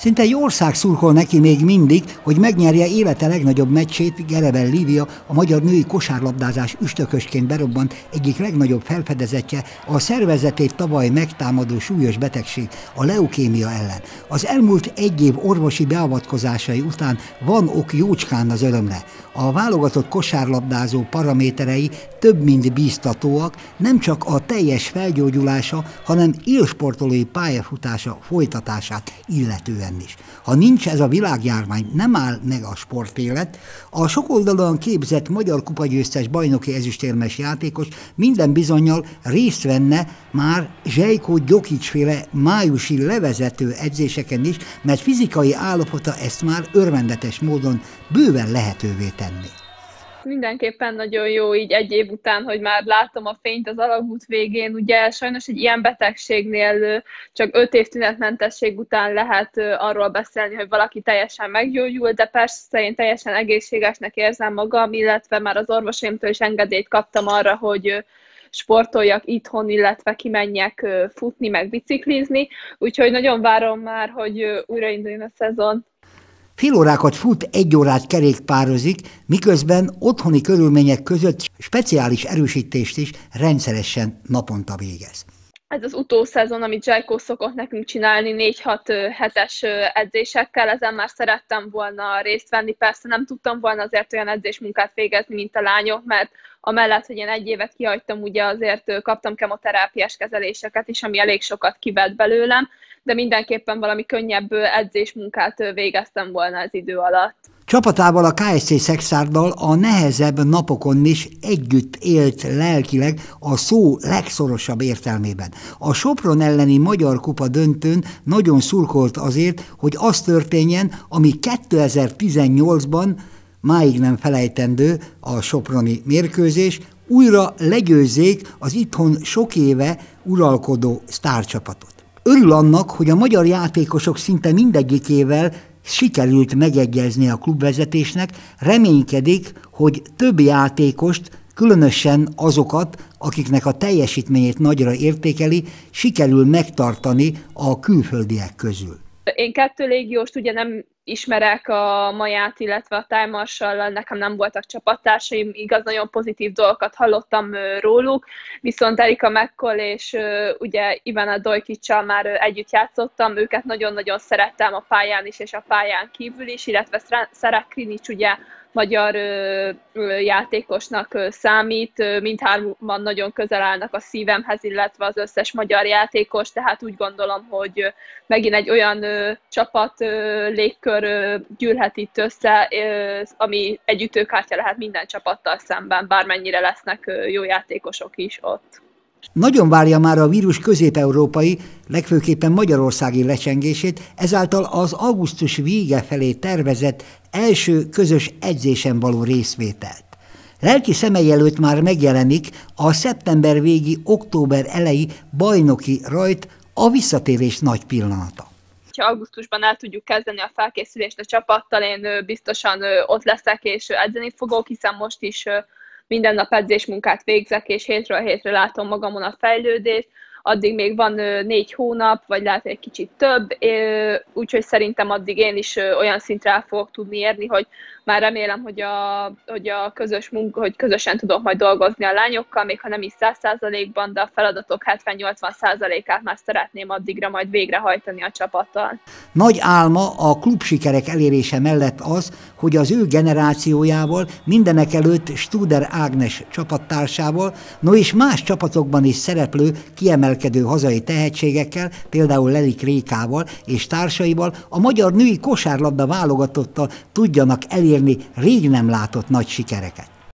Szinte egy ország szurkol neki még mindig, hogy megnyerje élete legnagyobb meccsét, Gerevel Lívia, a magyar női kosárlabdázás üstökösként berobbant egyik legnagyobb felfedezetje a szervezetét tavaly megtámadó súlyos betegség, a leukémia ellen. Az elmúlt egy év orvosi beavatkozásai után van ok jócskán az örömre. A válogatott kosárlabdázó paraméterei több mint bíztatóak, nem csak a teljes felgyógyulása, hanem élsportolói pályafutása folytatását illetően ellen is. Ha nincs ez a világjárvány, nem áll meg a sportélet, a sokoldalúan képzett magyar kupagyőztes bajnoki ezüstérmes játékos minden bizonyal részt venne már Zsejko Gyokics féle májusi levezető edzéseken is, mert fizikai állapota ezt már örvendetes módon bőven lehetővé tenni mindenképpen nagyon jó így egy év után, hogy már látom a fényt az alagút végén. Ugye sajnos egy ilyen betegségnél csak öt év tünetmentesség után lehet arról beszélni, hogy valaki teljesen meggyógyul, de persze én teljesen egészségesnek érzem magam, illetve már az orvosémtől is engedélyt kaptam arra, hogy sportoljak itthon, illetve kimenjek futni, meg biciklizni, úgyhogy nagyon várom már, hogy újrainduljon a szezon. Fél órákat fut, egy órát kerékpározik, miközben otthoni körülmények között speciális erősítést is rendszeresen naponta végez. Ez az utószezon, amit Zsajkó szokott nekünk csinálni 4-6 hetes edzésekkel, ezen már szerettem volna részt venni. Persze nem tudtam volna azért olyan edzésmunkát végezni, mint a lányok, mert amellett, hogy én egy évet kihagytam, ugye azért kaptam kemoterápiás kezeléseket is, ami elég sokat kivett belőlem, de mindenképpen valami könnyebb edzésmunkát végeztem volna az idő alatt. Csapatával a KSC Szexárdal a nehezebb napokon is együtt élt lelkileg a szó legszorosabb értelmében. A Sopron elleni Magyar Kupa döntőn nagyon szurkolt azért, hogy az történjen, ami 2018-ban máig nem felejtendő a Soproni mérkőzés, újra legyőzzék az itthon sok éve uralkodó sztárcsapatot. Örül annak, hogy a magyar játékosok szinte mindegyikével sikerült megegyezni a klubvezetésnek, reménykedik, hogy több játékost, különösen azokat, akiknek a teljesítményét nagyra értékeli, sikerül megtartani a külföldiek közül. Én kettő légióst ugye nem ismerek a Maját, illetve a Tájmarsal, nekem nem voltak csapattársaim, igaz, nagyon pozitív dolgokat hallottam róluk, viszont Erika McCall és ugye Ivana Dojkicsal már együtt játszottam, őket nagyon-nagyon szerettem a pályán is és a pályán kívül is, illetve Szerek Krinics ugye magyar játékosnak számít, mindhárman nagyon közel állnak a szívemhez, illetve az összes magyar játékos, tehát úgy gondolom, hogy megint egy olyan csapat légkör gyűlhet itt össze, ami egy ütőkártya lehet minden csapattal szemben, bármennyire lesznek jó játékosok is ott. Nagyon várja már a vírus közép-európai, legfőképpen magyarországi lecsengését, ezáltal az augusztus vége felé tervezett első közös edzésen való részvételt. Lelki szemei előtt már megjelenik a szeptember végi, október elejé bajnoki rajt a visszatérés nagy pillanata. Ha augusztusban el tudjuk kezdeni a felkészülést a csapattal, én biztosan ott leszek és edzeni fogok, hiszen most is minden nap edzésmunkát végzek, és hétről hétre látom magamon a fejlődést, addig még van négy hónap, vagy lehet egy kicsit több, úgyhogy szerintem addig én is olyan szintre fogok tudni érni, hogy már remélem, hogy a, hogy a közös munka, hogy közösen tudok majd dolgozni a lányokkal, még ha nem is 100%-ban, de a feladatok 70-80%-át már szeretném addigra majd végrehajtani a csapattal. Nagy álma a klub sikerek elérése mellett az, hogy az ő generációjával, mindenek előtt Studer Ágnes csapattársával, no és más csapatokban is szereplő, kiemelkedő hazai tehetségekkel, például Lelik Rékával és társaival a magyar női kosárlabda válogatottal tudjanak elérni rég nem látott nagy sikereket.